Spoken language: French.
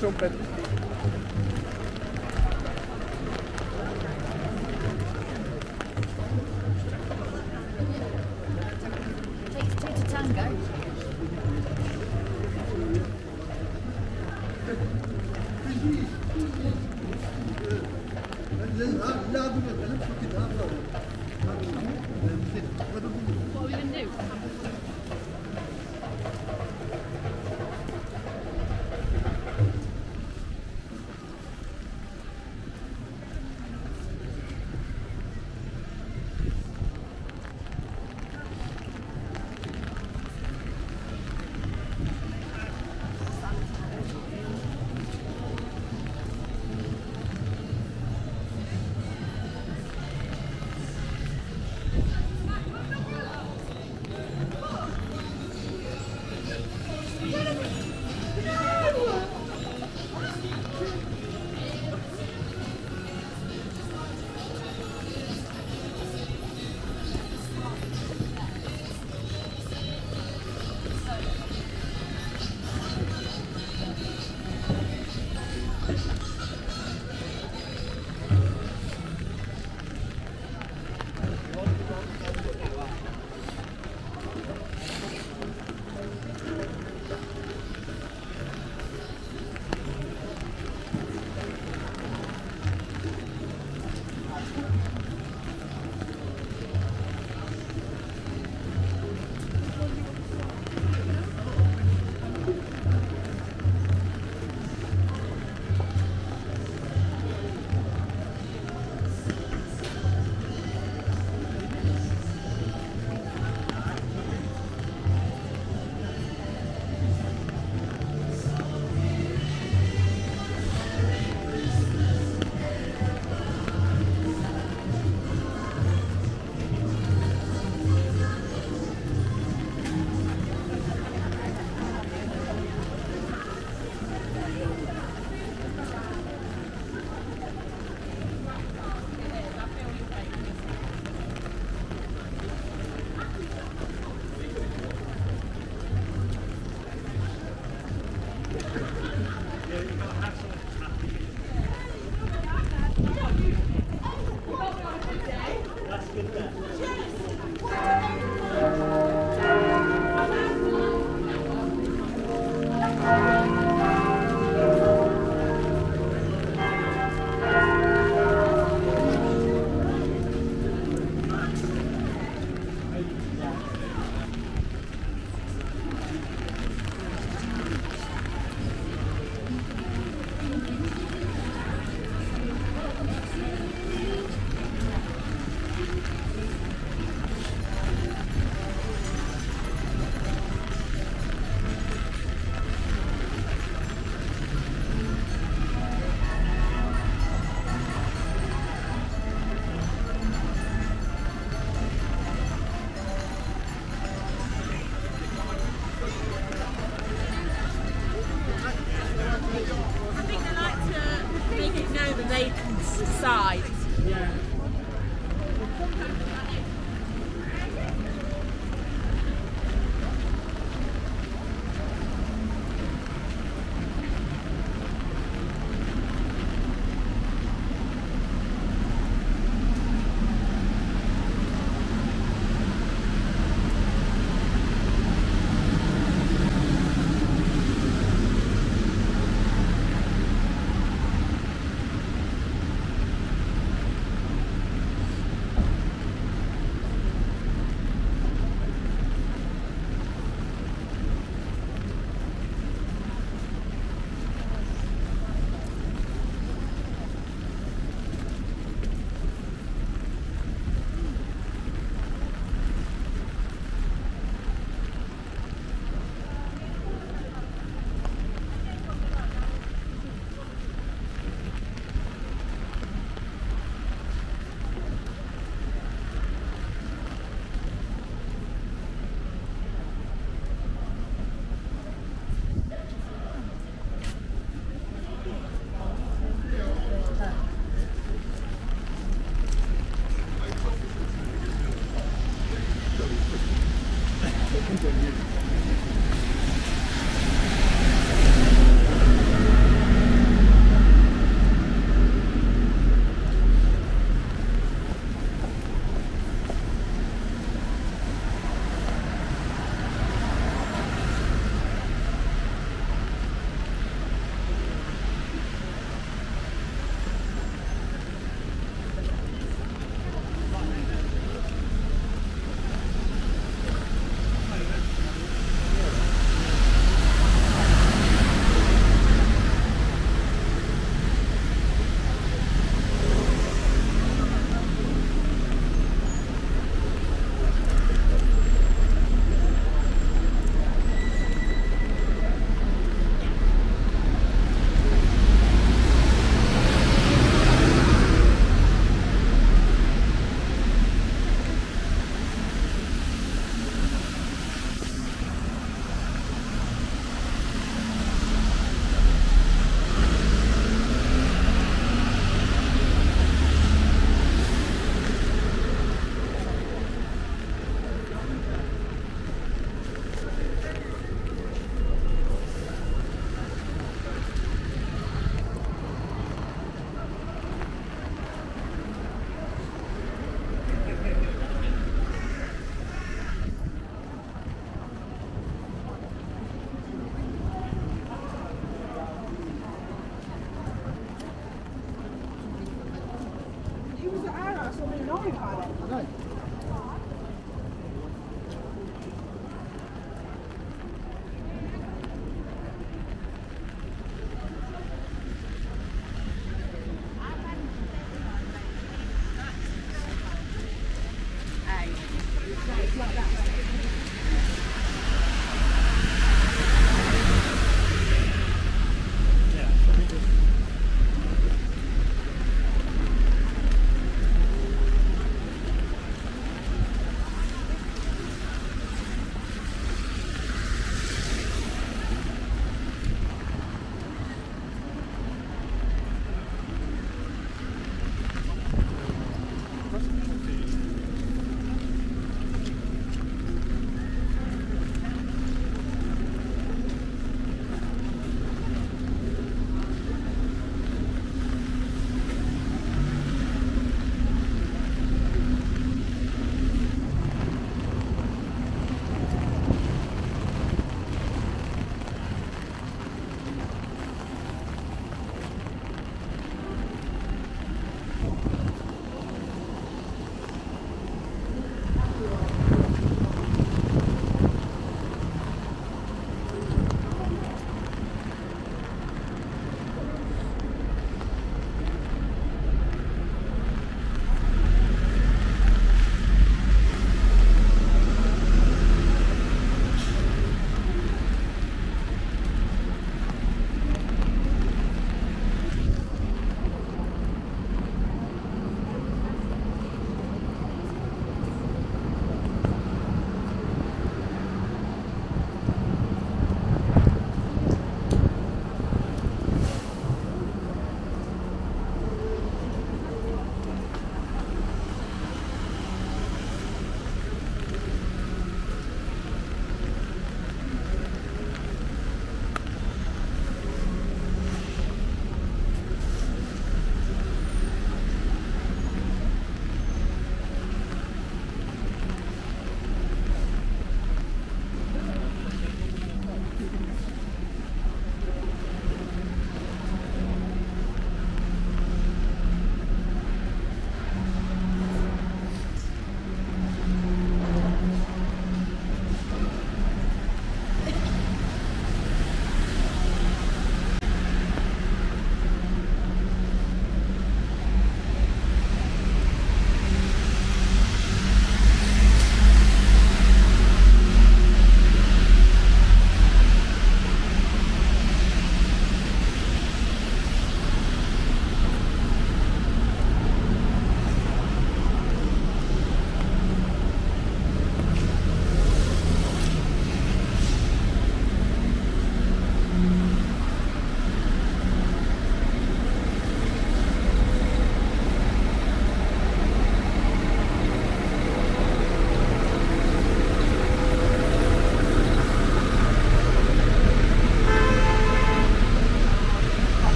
Podpiszą petycję. Good.